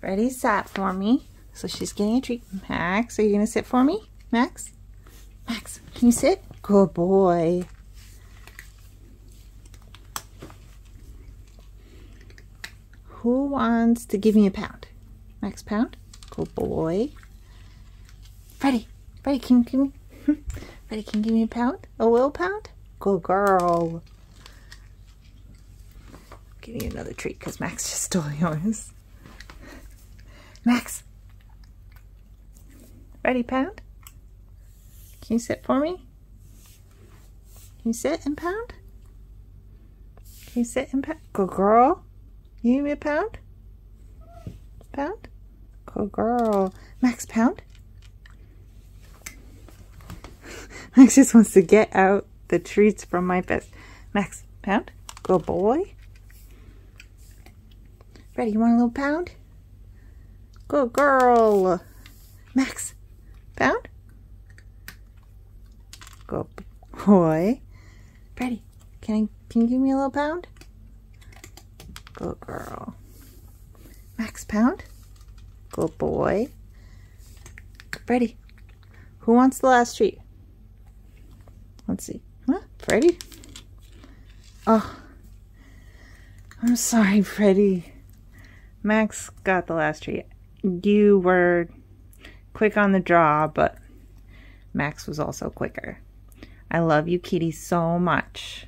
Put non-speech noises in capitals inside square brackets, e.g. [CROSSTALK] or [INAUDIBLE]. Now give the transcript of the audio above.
Ready, sat for me. So she's getting a treat. Max, are you going to sit for me? Max? Max, can you sit? Good boy. Who wants to give me a pound? Max pound? Good boy. Freddy, Freddy, can, can, [LAUGHS] Freddy, can you give me a pound? A little pound? Good girl. Give you another treat because Max [LAUGHS] just stole yours. Max. Ready, pound? Can you sit for me? Can you sit and pound? Can you sit and pound? Good girl. You give me a pound? Pound? Good girl. Max, pound? [LAUGHS] Max just wants to get out the treats from my fist. Max, pound? Good boy. Ready, you want a little pound? Good girl. Max, pound? Good boy. Ready, can, I, can you give me a little pound? Good girl. Max, pound? Good boy. Ready. Who wants the last treat? Let's see. Huh? Freddy? Oh. I'm sorry, Freddy. Max got the last tree. You were quick on the draw, but Max was also quicker. I love you, Kitty, so much.